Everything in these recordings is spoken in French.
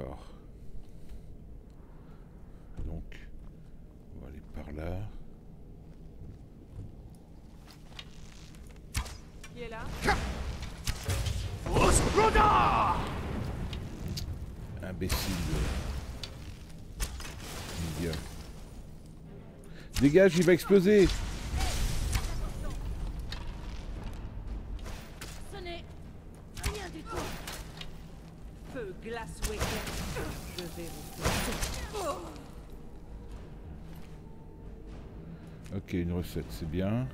Alors. Donc, on va aller par là. Qui est là? Imbécile. Dégage, il va exploser C'est bien.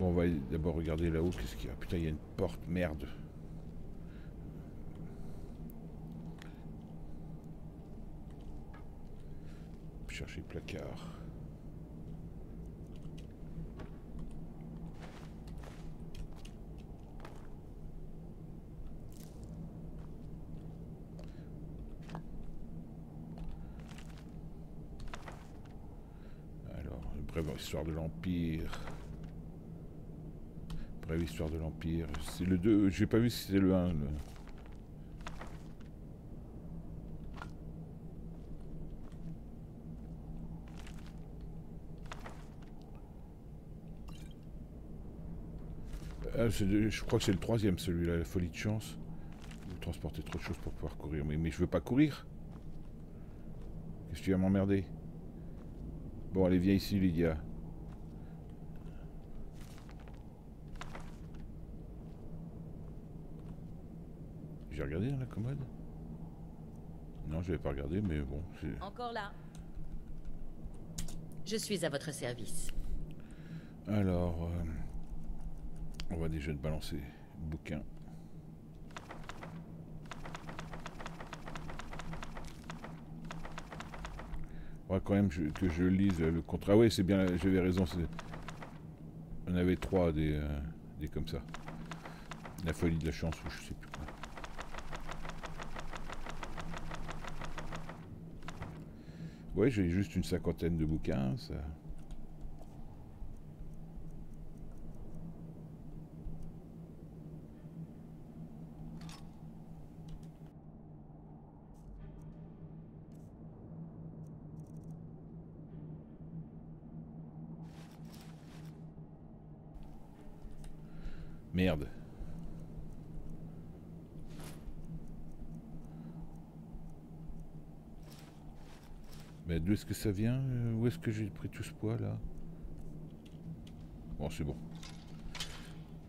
Bon, on va d'abord regarder là-haut. Qu'est-ce qu'il y a Putain, il y a une porte, merde. Chercher placard. Alors, brève histoire de l'Empire. Brève histoire de l'Empire. C'est le 2. J'ai pas vu si c'était le 1. le- Ah, le- je crois que c'est le troisième celui-là, la folie de chance. Vous transportez trop de choses pour pouvoir courir. Mais, mais je veux pas courir. Qu'est-ce que tu vas m'emmerder? Bon, allez, viens ici, Lydia. J'ai regardé dans la commode Non, je vais pas regardé, mais bon. Encore là. Je suis à votre service. Alors, euh, on va déjà te balancer le bouquin. On va quand même je- que je lise le contrat. Ah oui, c'est bien, j'avais raison. On avait trois des, euh, des comme ça. La folie de la chance ou je sais plus quoi. Ouais, j'ai juste une cinquantaine de bouquins, ça. Merde. Mais d'où est-ce que ça vient euh, Où est-ce que j'ai pris tout ce poids là? Bon, c'est bon.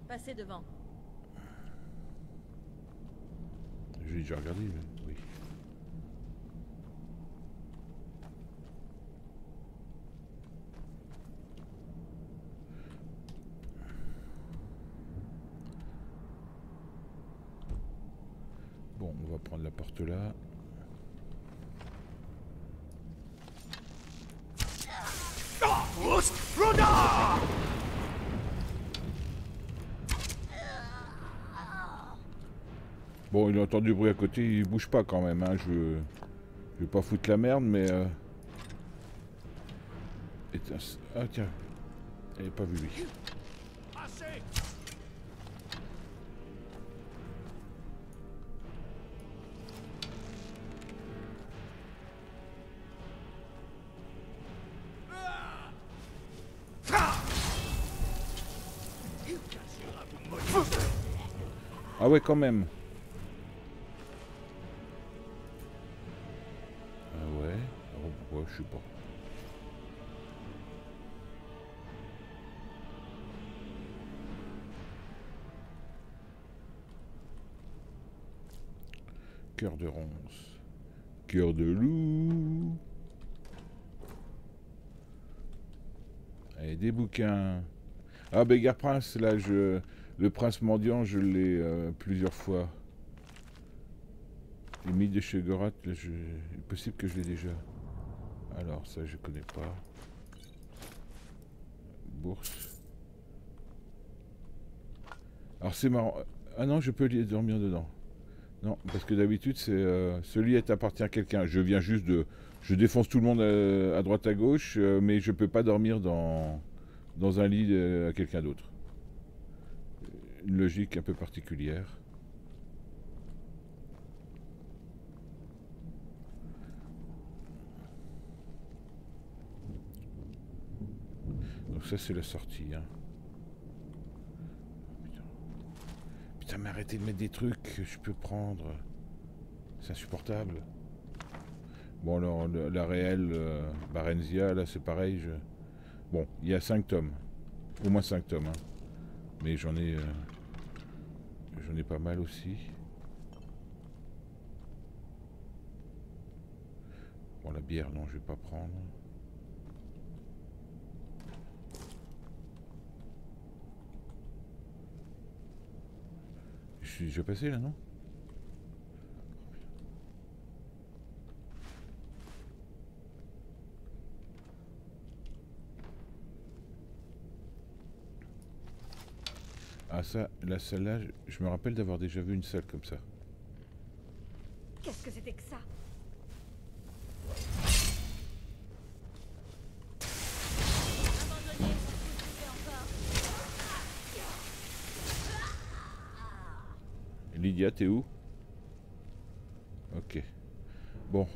Passez devant. J'ai déjà regardé, mais oui. Bon, on va prendre la porte là. Bon, il a entendu du bruit à côté, il bouge pas quand même. Hein. Je, je vais pas foutre la merde, mais. euh, Ah tiens, j'avais pas vu lui. Ah ouais, quand même. Ah ouais. Alors pourquoi je sais pas. Cœur de ronce. Cœur de loup. Allez, des bouquins. Ah, Bégard Prince, là, je... le prince mendiant, je l'ai euh, plusieurs fois. Mythes de chez Gorat, là, je... il est possible que je l'ai déjà. Alors, ça, je connais pas. Bourse. Alors, c'est marrant. Ah non, je peux dormir dedans. Non, parce que d'habitude, c'est euh, celui est appartient à quelqu'un. Je viens juste de. Je défonce tout le monde à, à droite à gauche, euh, mais je peux pas dormir dans, dans un lit euh, à quelqu'un d'autre une logique un peu particulière. Donc ça c'est la sortie. Hein. Putain, mais arrêtez de mettre des trucs que je peux prendre. C'est insupportable. Bon alors la réelle euh, Barenzia, là c'est pareil. Je... Bon, il y a 5 tomes. Au moins 5 tomes. Hein. Mais j'en ai... Euh, J'en ai pas mal aussi. Bon la bière non je vais pas prendre. Je suis déjà passé là, non? Ah ça, la salle là, je- me rappelle d'avoir déjà vu une salle comme ça. Qu'est-ce que c'était que ça? Lydia, t'es où? Ok. Bon.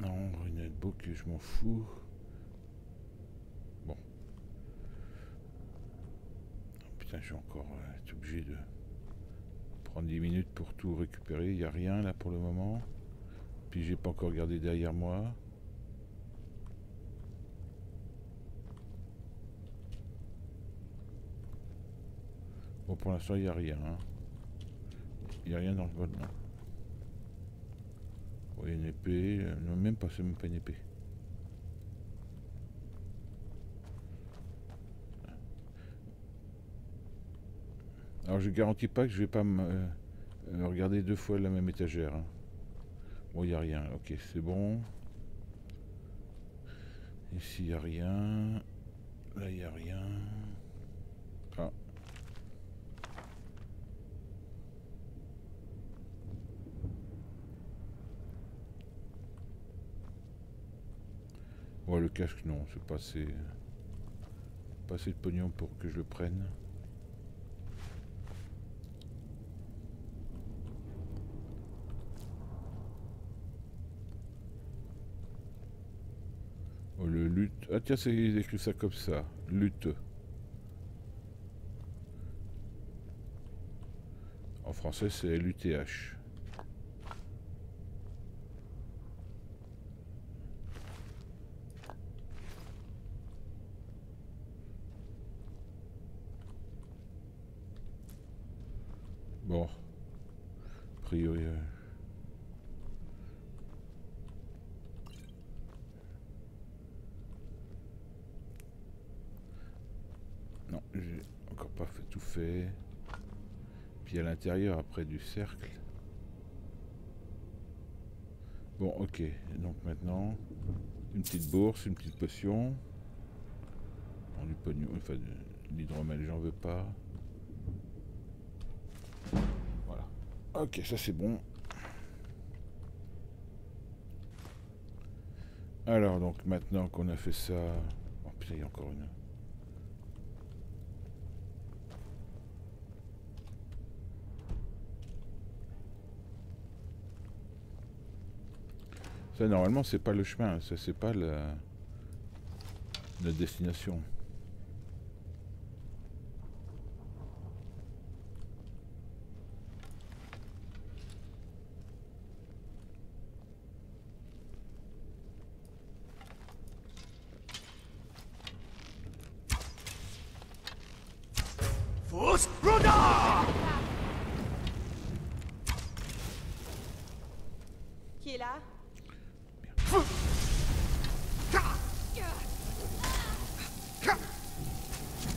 Non, une book, je m'en fous. Bon. Oh, putain, je vais encore euh, obligé de prendre 10 minutes pour tout récupérer. Il n'y a rien là pour le moment. Puis j'ai pas encore regardé derrière moi. Bon, pour l'instant, il n'y a rien. hein. Il n'y a rien dans le non. Bon, y a une épée. euh, Non, même pas, c'est même pas une épée. Alors, je garantis pas que je vais pas me euh, regarder deux fois la même étagère. hein. Bon, il n'y a rien. Ok, c'est bon. Ici, il n'y a rien. Là, il n'y a rien. Ah. Le casque, non, c'est pas assez. Pas assez de pognon pour que je le prenne. Oh, le lutte. Ah, tiens, c'est écrivent ça comme ça. Lutte. En français, c'est LUTH. Bon. Priori. euh, Non, j'ai encore pas Puis à l'intérieur, après du cercle. Bon, ok. Donc maintenant, une petite bourse, une petite potion. Du pognon, enfin, de l'hydromel, j'en veux pas. Voilà. Ok, ça c'est bon. Alors, donc maintenant qu'on a fait ça... Oh putain, il y a encore une... Ça, normalement, c'est pas le chemin, ça, c'est pas la... la destination.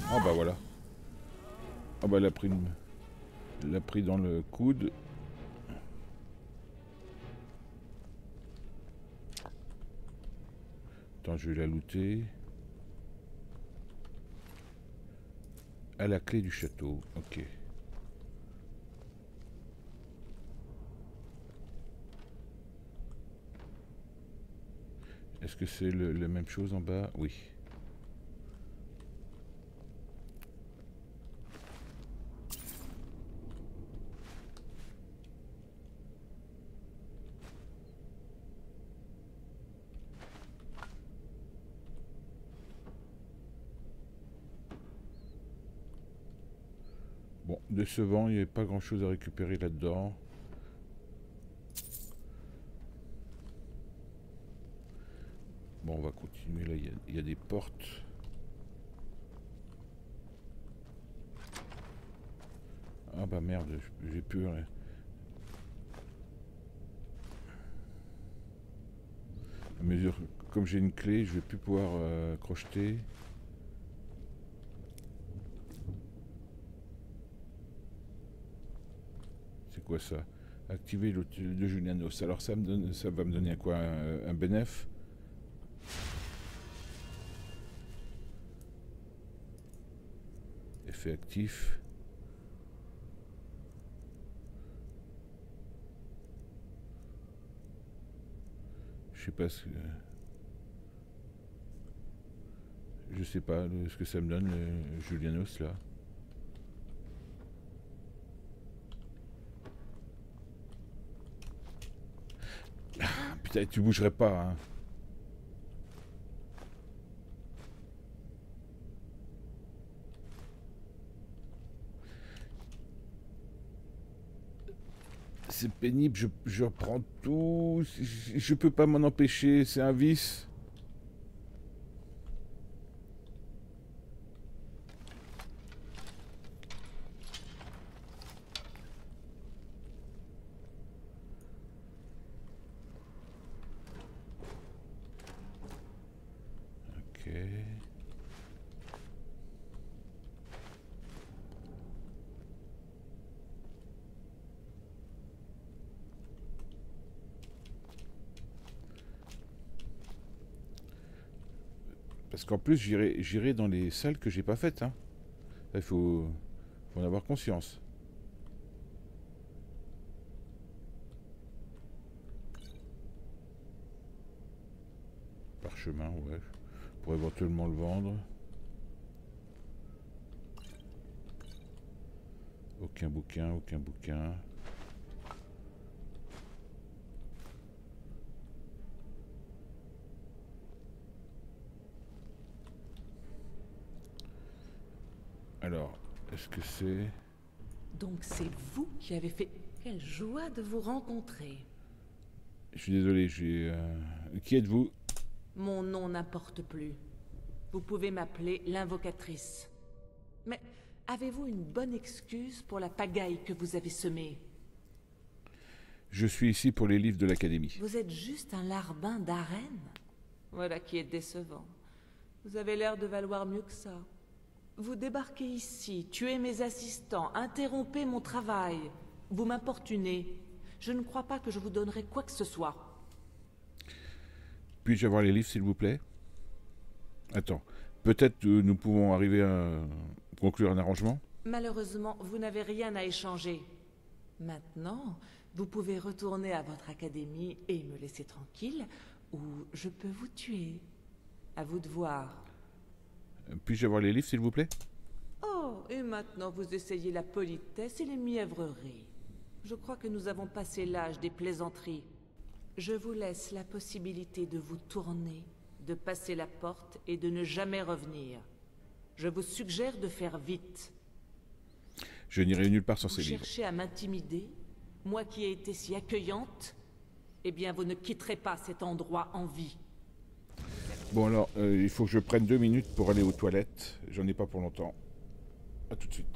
Ah bah voilà. Ah bah elle a pris, pris dans le coude. Attends, je vais la looter. À la clé du château, ok. Est-ce que c'est la même chose en bas? Oui. Bon, décevant, il n'y avait pas grand chose à récupérer là-dedans. Bon, on va continuer là, il y a- des portes. Ah bah merde, j'ai rien. À mesure, comme j'ai une clé, je vais plus pouvoir euh, crocheter. Quoi ça Activer l'outil de Julianos. Alors ça, me donne, ça va me donner quoi Un, un bénéf? Effet actif. Je sais pas ce que... Je sais pas le- ce que ça me donne, le Julianos là. Ah, putain, tu bougerais pas, hein. C'est pénible, je, je reprends tout. Je, je peux pas m'en empêcher, c'est un vice. Ok. Parce qu'en plus, j'irai dans les salles que j'ai pas faites. hein. Il faut, faut en avoir conscience. Parchemin, ouais. Pour éventuellement le vendre. Aucun bouquin, aucun bouquin. Alors, est-ce que c'est... Donc c'est vous qui avez fait... Quelle joie de vous rencontrer. Je suis désolé, j'ai... euh, Qui êtes-vous? Mon nom n'importe plus. Vous pouvez m'appeler l'invocatrice. Mais avez-vous une bonne excuse pour la pagaille que vous avez semée? Je suis ici pour les livres de l'Académie. Vous êtes juste un larbin d'arène? Voilà qui est décevant. Vous avez l'air de valoir mieux que ça. Vous débarquez ici, tuez mes assistants, interrompez mon travail. Vous m'importunez. Je ne crois pas que je vous donnerai quoi que ce soit. Puis-je avoir les livres, s'il vous plaît? Attends, peut-être euh, nous pouvons arriver à conclure un arrangement? Malheureusement, vous n'avez rien à échanger. Maintenant, vous pouvez retourner à votre académie et me laisser tranquille, ou je peux vous tuer. À vous de voir. Puis-je avoir les livres, s'il vous plaît? Oh, et maintenant vous essayez la politesse et les mièvreries. Je crois que nous avons passé l'âge des plaisanteries. Je vous laisse la possibilité de vous tourner, de passer la porte et de ne jamais revenir. Je vous suggère de faire vite. Je n'irai nulle part sans Vous ces livres. cherchez à m'intimider Moi qui ai été si accueillante? Eh bien, vous ne quitterez pas cet endroit en vie. Bon alors, euh, il faut que je prenne deux minutes pour aller aux toilettes. J'en ai pas pour longtemps. À tout de suite.